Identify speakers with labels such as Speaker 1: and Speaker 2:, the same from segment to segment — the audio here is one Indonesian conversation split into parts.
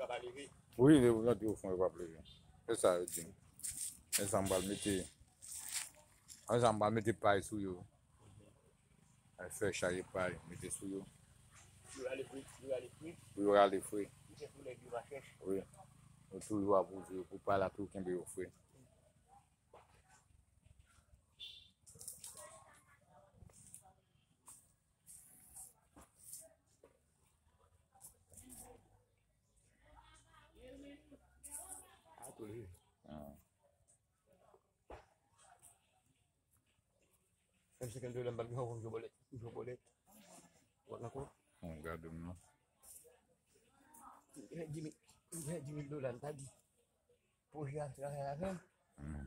Speaker 1: ka ba leve. Oui, yon di ou fon yon pa pleve. E sa yon di. E sa mbal mette, e sa mbal mette pay sou yo. E fè chaje pay, mette sou yo.
Speaker 2: Yon rale
Speaker 1: fwi? Yon rale fwi.
Speaker 2: Yon se pou le di wakèch?
Speaker 1: Oui. Yon tou yon apouze, pou pala tou kembe yon fwi.
Speaker 2: A tou li.
Speaker 1: Ah.
Speaker 2: Mwen se ken do lan bag yo kon jobolet. Jobolet. Wak na ko.
Speaker 1: On gade m nou.
Speaker 2: Jimmy, Jimmy dolan tadi. Siya sa kaya
Speaker 1: Hmm.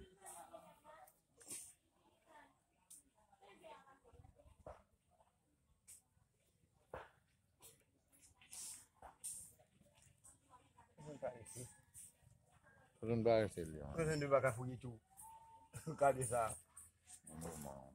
Speaker 1: Pou zon Kote mba resel yon.
Speaker 2: Kote mba ka fujitou. Kade sa.
Speaker 1: Mbo man.